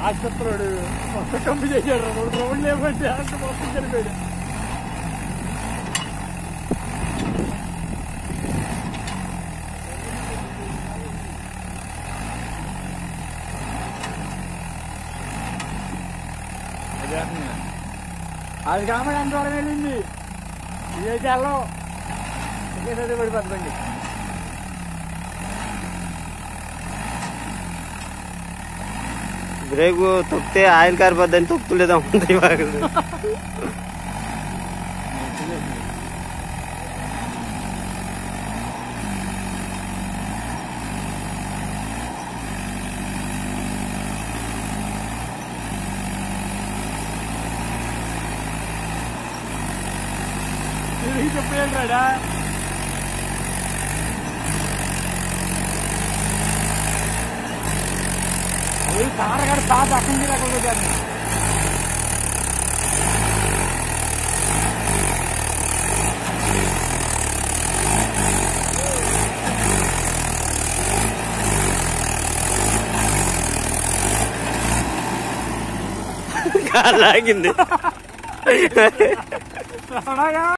ఆసుపత్రుడు మొత్తం కంపు చేశాడు రెండు రౌండ్ లేకపోతే అంత మొత్తం చనిపోయాడు అది కామడి ఎంత వరకు వెళ్ళింది ఇదైతే చాలా ఒకేసారి పడిపోతుందండి ब्रेक तुपते आयल कार बदन तुप तुले तो मुंदे भाग दे Yeah. తాత అక్కడి నుంచి అక్కడ పెట్టాను కాలు లాగింది రాడా